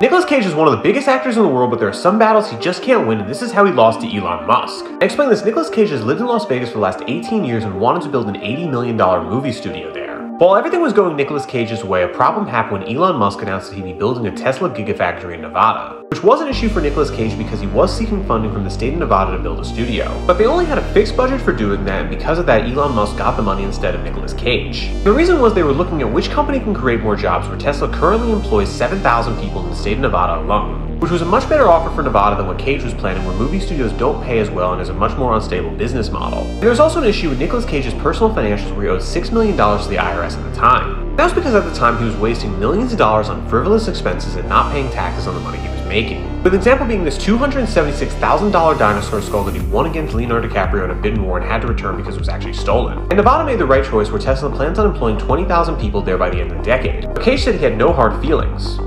Nicolas Cage is one of the biggest actors in the world, but there are some battles he just can't win, and this is how he lost to Elon Musk. I explain this, Nicolas Cage has lived in Las Vegas for the last 18 years and wanted to build an $80 million movie studio there. While everything was going Nicolas Cage's way, a problem happened when Elon Musk announced that he'd be building a Tesla Gigafactory in Nevada, which was an issue for Nicolas Cage because he was seeking funding from the state of Nevada to build a studio. But they only had a fixed budget for doing that, and because of that, Elon Musk got the money instead of Nicolas Cage. The reason was they were looking at which company can create more jobs, where Tesla currently employs 7,000 people in the state of Nevada alone which was a much better offer for Nevada than what Cage was planning, where movie studios don't pay as well and is a much more unstable business model. There was also an issue with Nicolas Cage's personal financials where he owed $6 million to the IRS at the time. That was because at the time he was wasting millions of dollars on frivolous expenses and not paying taxes on the money he was making. With example being this $276,000 dinosaur skull that he won against Leonardo DiCaprio in a bid war and had to return because it was actually stolen. And Nevada made the right choice where Tesla plans on employing 20,000 people there by the end of the decade. But Cage said he had no hard feelings.